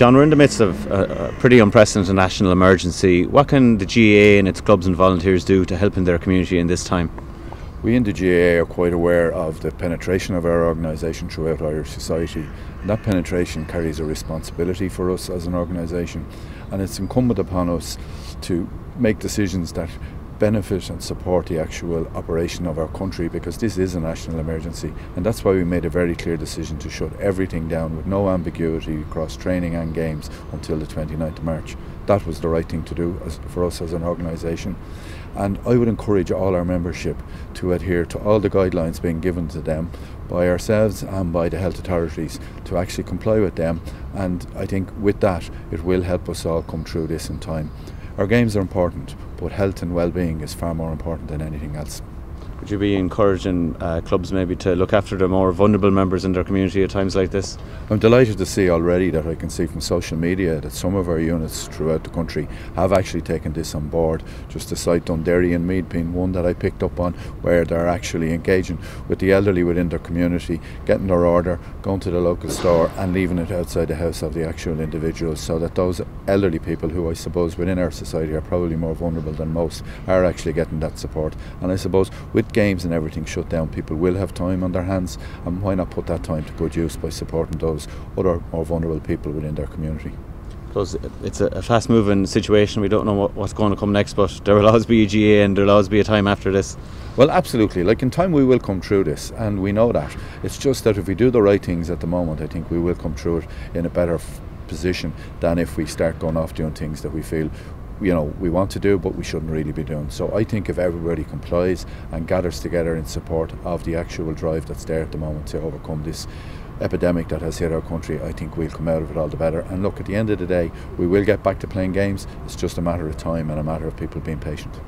John, we're in the midst of a, pretty unprecedented national emergency. What can the GAA and its clubs and volunteers do to help in their community in this time? We in the GAA are quite aware of the penetration of our organisation throughout Irish society. That penetration carries a responsibility for us as an organisation, and it's incumbent upon us to make decisions that benefit and support the actual operation of our country because this is a national emergency and that's why we made a very clear decision to shut everything down with no ambiguity across training and games until the 29th of March. That was the right thing to do as, for us as an organisation and I would encourage all our membership to adhere to all the guidelines being given to them by ourselves and by the health authorities to actually comply with them and I think with that it will help us all come through this in time. Our games are important, but health and well-being is far more important than anything else. Would you be encouraging uh, clubs maybe to look after the more vulnerable members in their community at times like this? I'm delighted to see already that I can see from social media that some of our units throughout the country have actually taken this on board. Just to cite Dundee and Meath being one that I picked up on, where they're actually engaging with the elderly within their community, getting their order, going to the local store, and leaving it outside the house of the actual individuals, so that those elderly people, who I suppose within our society are probably more vulnerable than most, are actually getting that support. And I suppose with games and everything shut down, people will have time on their hands, and why not put that time to good use by supporting those other more vulnerable people within their community? Because it's a fast moving situation, we don't know what, what's going to come next, but there will always be a GAA and there will always be a time after this. Well, absolutely. Like in time, we will come through this, and we know that. It's just that if we do the right things at the moment, I think we will come through it in a better position than if we start going off doing things that we feel you know we want to do but we shouldn't really be doing. So I think if everybody complies and gathers together in support of the actual drive that's there at the moment to overcome this epidemic that has hit our country I think we'll come out of it all the better. And look at the end of the day we will get back to playing games. It's just a matter of time and a matter of people being patient